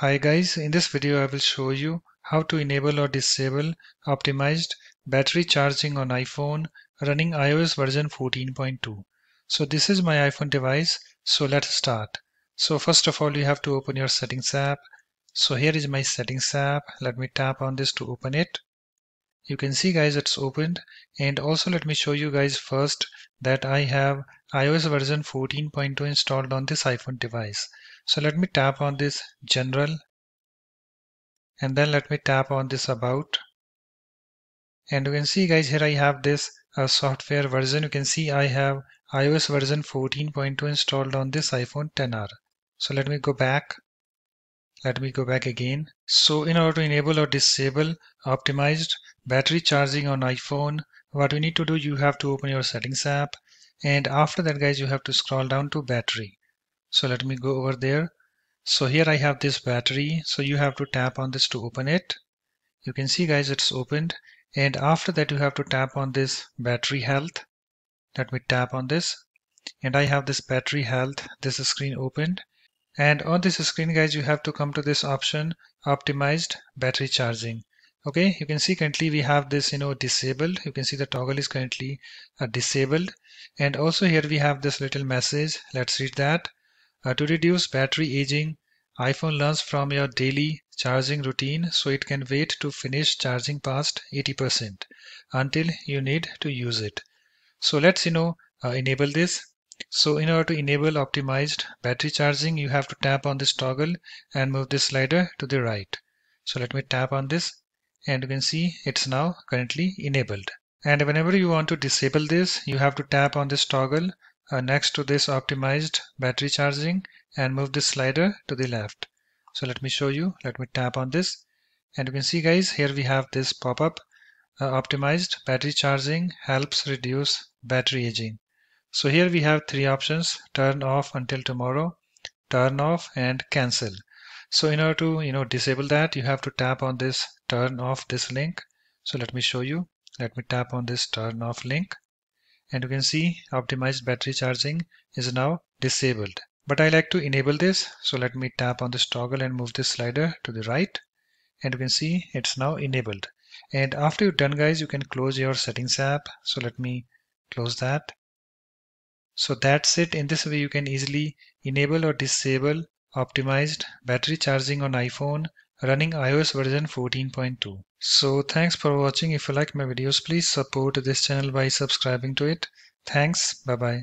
Hi guys, in this video I will show you how to enable or disable optimized battery charging on iPhone running iOS version 14.2. So this is my iPhone device, so let's start. So first of all you have to open your settings app. So here is my settings app, let me tap on this to open it. You can see guys it's opened. And also let me show you guys first that I have iOS version 14.2 installed on this iPhone device. So let me tap on this general. And then let me tap on this about. And you can see guys here I have this uh, software version. You can see I have iOS version 14.2 installed on this iPhone XR so let me go back. Let me go back again. So in order to enable or disable optimized battery charging on iPhone what you need to do you have to open your settings app and after that guys you have to scroll down to battery so let me go over there. So here I have this battery. So you have to tap on this to open it. You can see guys it's opened. And after that you have to tap on this battery health. Let me tap on this. And I have this battery health, this screen opened. And on this screen guys you have to come to this option optimized battery charging okay you can see currently we have this you know disabled you can see the toggle is currently uh, disabled and also here we have this little message let's read that uh, to reduce battery aging, iPhone learns from your daily charging routine so it can wait to finish charging past 80% until you need to use it. So let's you know uh, enable this. So in order to enable optimized battery charging, you have to tap on this toggle and move this slider to the right. So let me tap on this and you can see it's now currently enabled. And whenever you want to disable this, you have to tap on this toggle uh, next to this optimized battery charging and move this slider to the left. So let me show you. Let me tap on this. And you can see guys, here we have this pop-up. Uh, optimized battery charging helps reduce battery aging. So here we have three options, turn off until tomorrow, turn off and cancel. So in order to you know disable that, you have to tap on this turn off this link. So let me show you. Let me tap on this turn off link and you can see optimized battery charging is now disabled. But I like to enable this. So let me tap on this toggle and move this slider to the right. And you can see it's now enabled. And after you're done guys, you can close your settings app. So let me close that. So that's it. In this way, you can easily enable or disable optimized battery charging on iPhone running iOS version 14.2. So thanks for watching. If you like my videos, please support this channel by subscribing to it. Thanks. Bye bye.